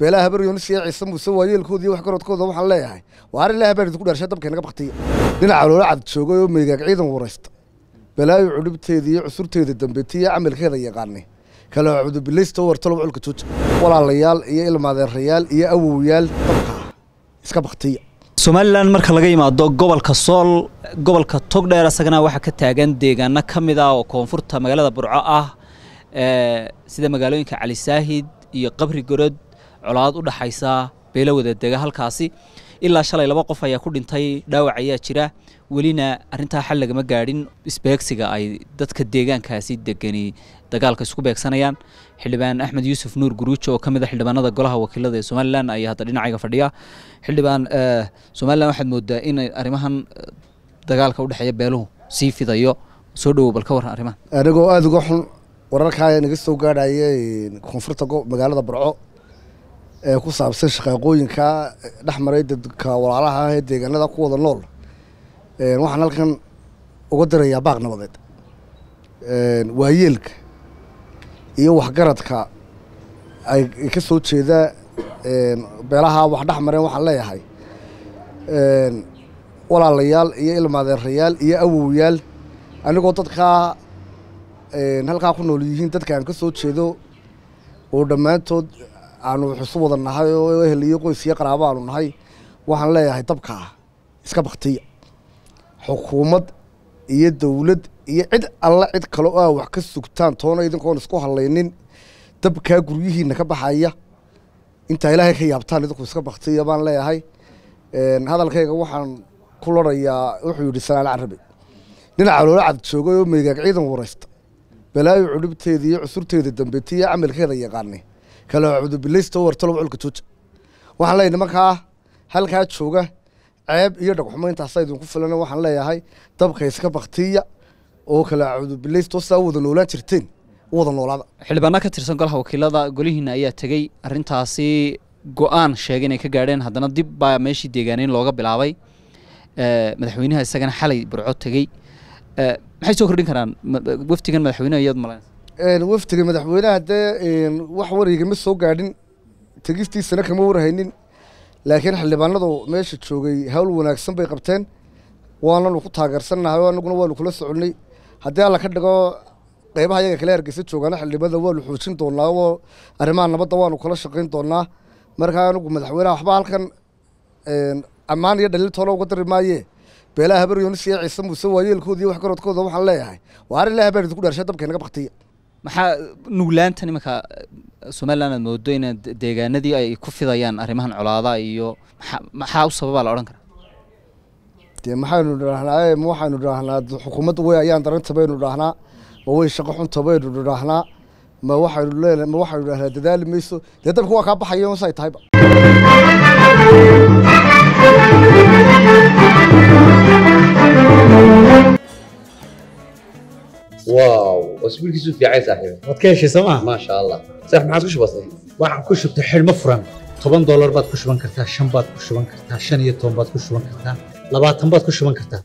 beelaha habaryoonis iyo ciise muuse waayeelkooda iyo wax garodkooda waxaan leeyahay. Waa arrin ilaah baan idinku dhaarshay dabka inaga baktiya dhinaca loola cad joogay oo meegaag ciidan waraysta balaayo cudhubteeda iyo cusurteeda dambeeti iyo camalkeeda yaqaanay. Kala cudubilaysta wartalo culka jooja walaalayaal iyo ilmaadeerayaal iyo awowyaal dabka. Iska baktiya somalilan marka laga yimaado gobolka sool gobolka togdheer isagana waxaa ka taagan deegaano ka mid ah oo koonfurta magaalada burco ah sida magaalooyinka cali saahid iyo qabri gorod colaad u dhaxaysa beelo wada dega halkaasi. Ilaa shalay laba qof ayaa ku dhintay dhaawac ayaa jira. Welina arrintaa xal lagama gaadhin. Isbeegsiga ay dadka deegaankaasi degani dagaalka isku beegsanayaan. Xildhibaan axmed yuusuf nuur guruujo oo ka mid a xildhibaanada golaha wakiilada ee somalilan ayaa hadda dhinacayga fadhiya. Xildhibaan somalilan waxaad moodaa in arrimahan dagaalka udhexeeya beeluhu sii fidayo. Soo dhowow bal ka warran arrimahan. Anigoo aada uga xun wararkaa naga soo gaadhaya koonfurta magaalada burco ee ku saabsan shaqaaqooyinka dhex maray dadka walaalaha ah ee deegaanada ku wada nool. Waxaan halkan uga dirayaa baaq nabadeed. Waayeelka iyo waxgaradka ay ka soo jeeda beelaha wax dhex mareen waxaan leeyahay. Walaalayaal iyo ilmaadeerayaal iyo awowyaal anigoo dadkaa halkaa ku nool yihiin dadka aan ka soo jeedo oo dhammaantood aanu xusu wada nahay oo ehel iyo qoys iyo qaraabo aanu nahay. Waxaan leeyahay dabkaa iska baktiya. Xukuumad iyo dowlad iyo cid alla cid kale oo aa wax ka sugtaan toona idinkoon isku hadlaynin dabkaa guryihiina ka baxaya. Intaa ilaahay ka yaabtaan idinku iska baktiya baan leeyahay. Hadalkayga waxaan ku larayaa wuxuu yidhi salaan carabi dhinaca loola cad joogay oo meegaag ciidan waraysta. Balaayo cudhubteeda iyo cusurteeda dambeeti iyo camalkeeda yaqaanay kala cudubilaysta wartalo culka jooja waxaan leeyahay nimankaa halkaa jooga ceeb iyo dhagxumo intaasa idinku filan waxaan leeyahay dabka iska baktiya oo kala cudubilaysto sidaa u wada noolaan jirteen u wada noolaada. Xildhibaano ka tirsan golaha wakiilada golihiina ayaa tegey. Arrintaasi go'aan sheegay inay ka gaadheen. Haddana dib baa meeshii deegaaneyn looga bilaabay. Madaxweynaha isagana xalay burco tegey. Maxay soo kordhin karaan? Waftigan madaxweyneha iyaad malayn waftiga madaxweynaha dee wax warigama soo gaadhin tegistiisana kama warhaynin laakiin xildhibaanadu meesha joogay hawl wanaagsan bay qabteen. Waananu ku taageersannahay anaguna waanu kula soconnay haddii alla ka dhigo qeybaha yaga kale hargeysa joogaana xildhibaanada waanu xoojin doonaa oo arrimaha nabadda waanu kala shaqayn doonaa. Markaa anigu madaxweynaha waxba halkan ammaan iyo dhaliiltoona uga dari maaye. Beelaha habaryoonis iyo ciise muuse waayeelkooda iyo wax garodkooda waxaan leeyahay. Waa arrin ilaah baan idinku dhaarshay dabka inaga baktiya maxaa nuglaanta imanka somalilan aad moodo ina deegaanadii ay ku fidayaan arrimahan colaadaha iyo maxaa u sababaa la odhan karaa de maxaynu dhaahnaa eh, waxaynu dhaahnaa xukuumad wey ayaan darinta baynu dhaahnaa ma wey shaqo xunta baynu dhaahnaa ma waxaynu leenahay ma waxaynu dhahnaa dadaali mayso. Dee dabka waa kaa baxaya say tahayba wow osbiilkiisu fiicay saaxiibe waad ka heshay soo maa maasha allah saax maxaad ku shubatay waxaan ku shubtay xidhmo furan toban doolar baad ku shuban kartaa shan baad ku shuban kartaa shan iyo toban baad ku shuban kartaa labaatan baad ku shuban kartaa